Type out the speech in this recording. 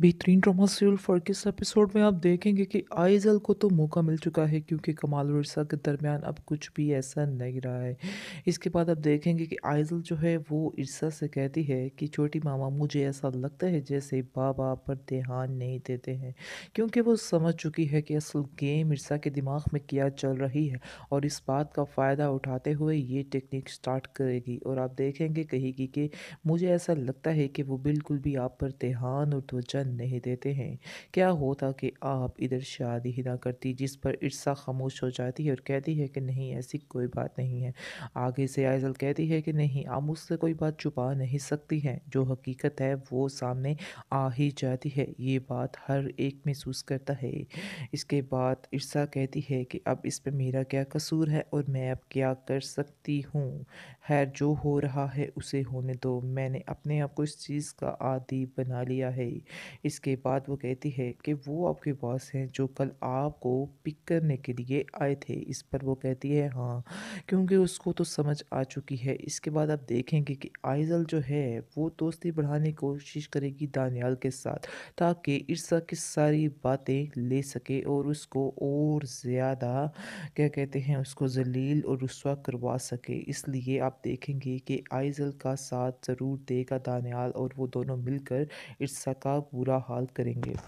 बेहतरीन drama serial फ़र्क इस एपिसोड में आप देखेंगे कि आइज़ल को तो मौका मिल चुका है क्योंकि कमाल और के दरमियान अब कुछ भी ऐसा नहीं रहा है। इसके बाद आप देखेंगे कि आइज़ल जो है वो इरसा से कहती है कि, छोटी मामा, मुझे ऐसा लगता है जैसे बाबा पर ध्यान नहीं देते हैं क्योंकि वो समझ चुकी है कि असल गेम इरसा के दिमाग में क्या चल रही है और इस बात का फ़ायदा उठाते हुए ये टेक्निक स्टार्ट करेगी और आप देखेंगे कहेगी कि, मुझे ऐसा लगता है कि वो बिल्कुल भी आप पर ध्यान और तवज्जो नहीं देते हैं। क्या होता कि आप इधर शादी ही ना करती, जिस पर इर्सा खामोश हो जाती है और कहती है कि नहीं, ऐसी कोई बात नहीं है। आगे से आयजल कहती है कि नहीं, आप मुझसे कोई बात छुपा नहीं सकती हैं। जो हकीकत है, वो सामने आ ही जाती है। ये बात हर एक महसूस करता है। इसके बाद इर्सा कहती है कि अब इस पर मेरा क्या कसूर है और मैं अब क्या कर सकती हूँ? खैर, जो हो रहा है, उसे होने दो। मैंने अपने आप को इस चीज़ का आदि बना लिया है। इसके बाद वो कहती है कि वो आपके बॉस हैं जो कल आपको पिक करने के लिए आए थे। इस पर वो कहती है हाँ क्योंकि उसको तो समझ आ चुकी है। इसके बाद आप देखेंगे कि आइजल जो है, वो दोस्ती बढ़ाने की कोशिश करेगी दानियाल के साथ, ताकि इर्सा की सारी बातें ले सके और उसको और ज़्यादा, क्या कहते हैं, उसको जलील और रुस्वा करवा सके। इसलिए आप देखेंगे कि आइजल का साथ ज़रूर देगा दानियाल और वो दोनों मिलकर इर्सा का बुरा हाल करेंगे।